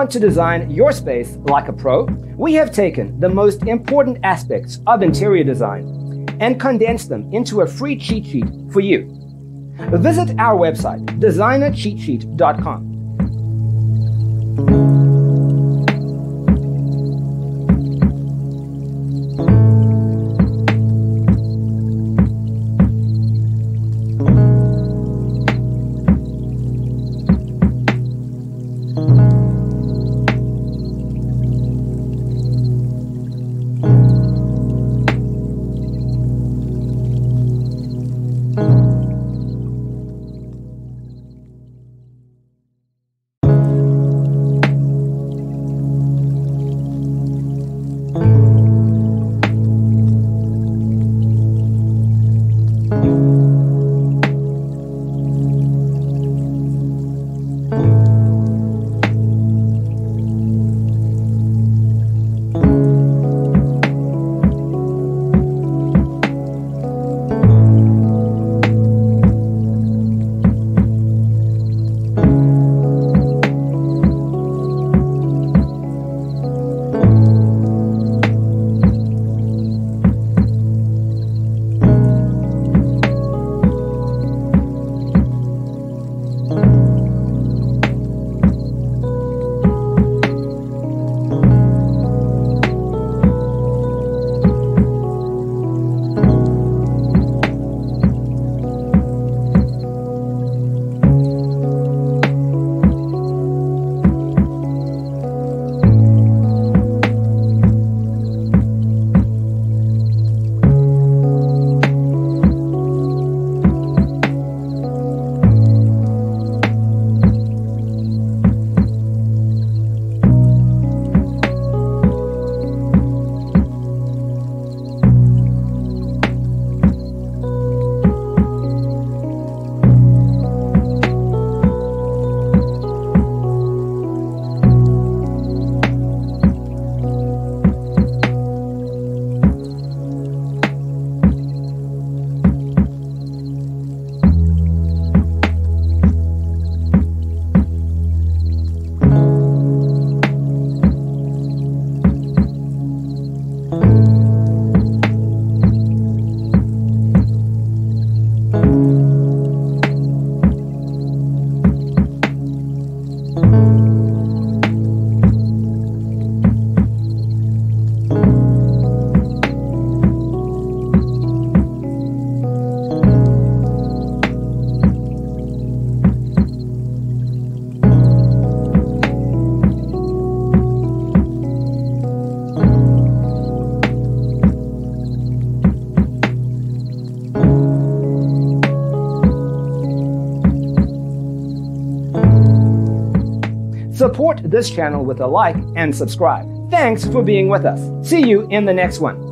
Want to design your space like a pro? We have taken the most important aspects of interior design and condensed them into a free cheat sheet for you. Visit our website, designercheatsheet.com. you. Support this channel with a like and subscribe. Thanks for being with us. See you in the next one.